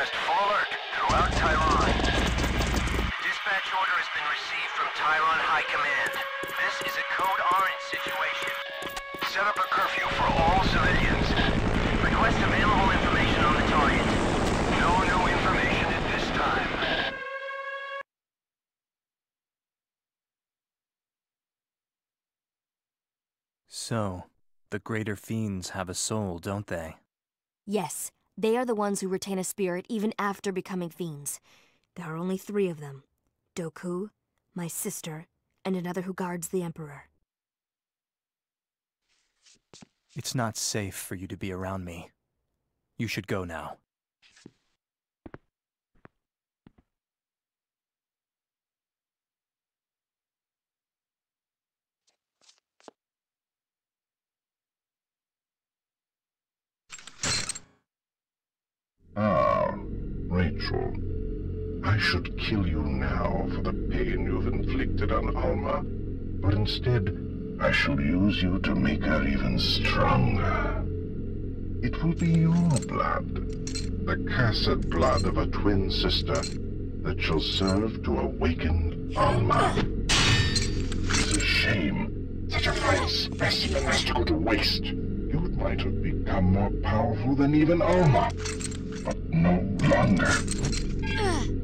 request full alert throughout Tairon. Dispatch order has been received from Tairon High Command. This is a Code Orange situation. Set up a curfew for all civilians. Request available information on the target. No new information at this time. So, the greater fiends have a soul, don't they? Yes, they are the ones who retain a spirit even after becoming fiends. There are only three of them. Doku, my sister, and another who guards the Emperor. It's not safe for you to be around me. You should go now. Ah, Rachel. I should kill you now for the pain you've inflicted on Alma, but instead, I shall use you to make her even stronger. It will be your blood, the cursed blood of a twin sister, that shall serve to awaken Alma. It's a shame such a fine specimen has to go to waste. You might have become more powerful than even Alma no longer. Ah.